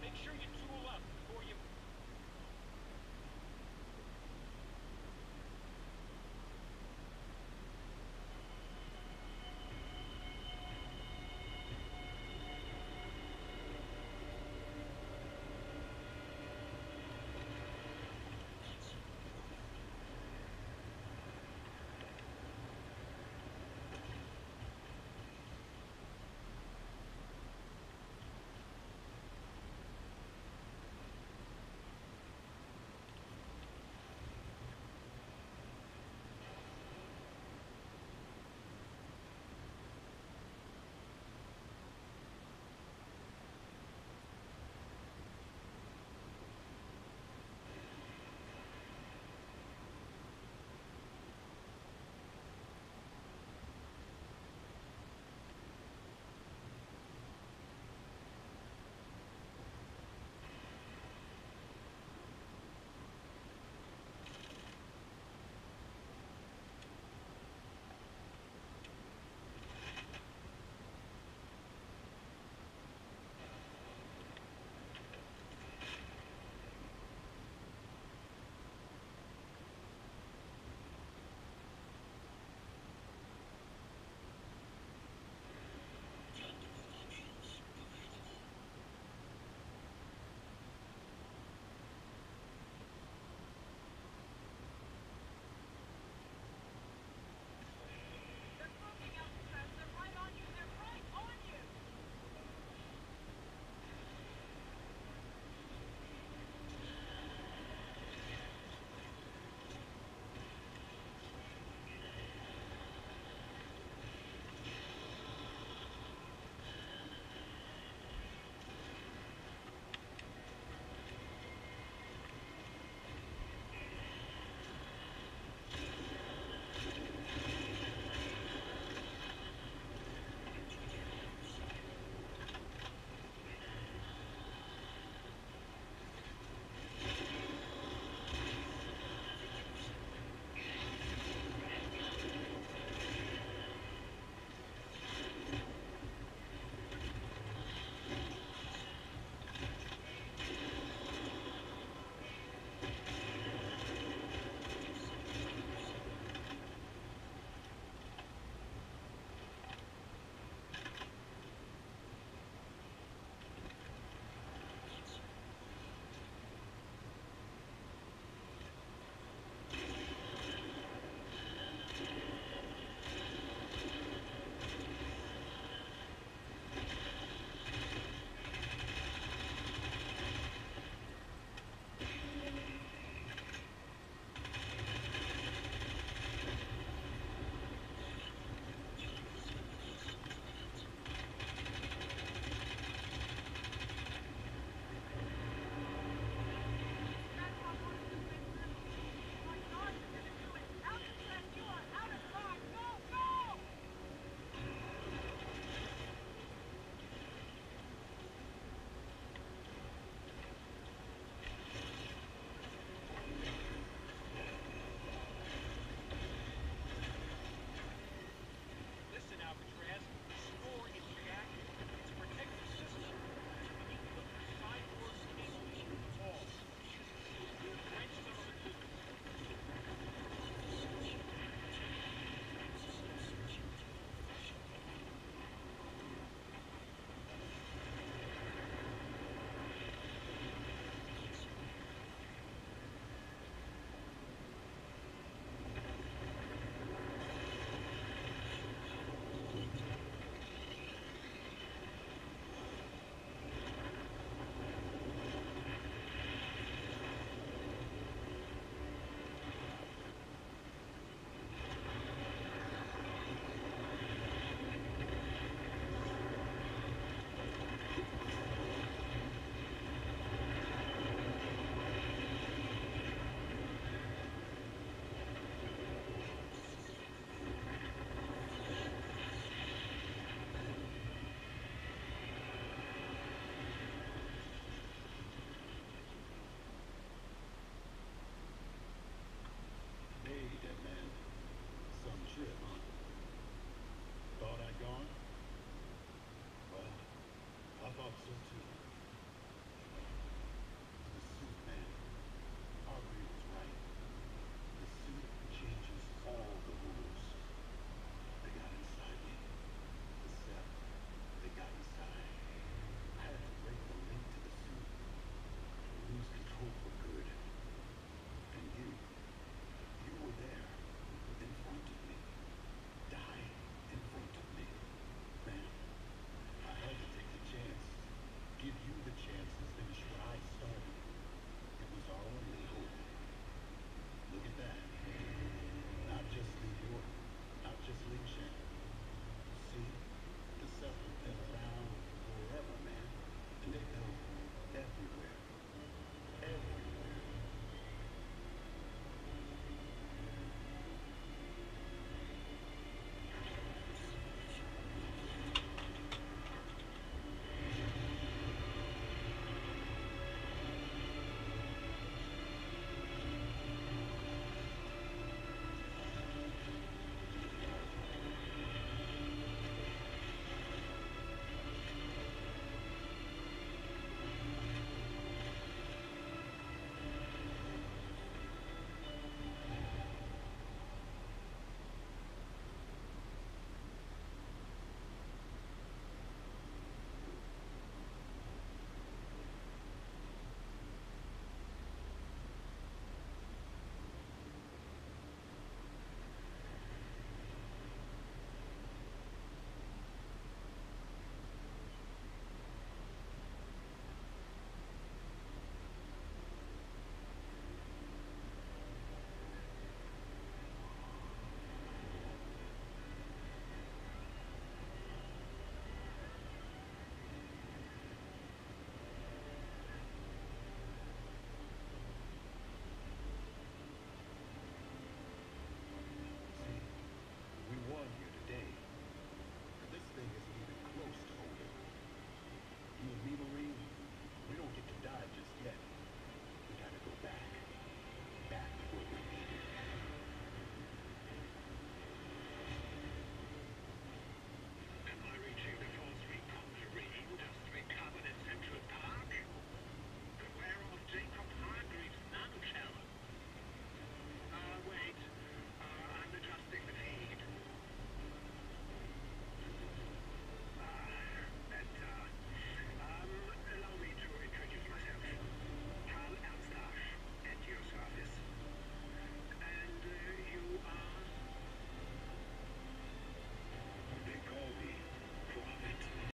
make sure you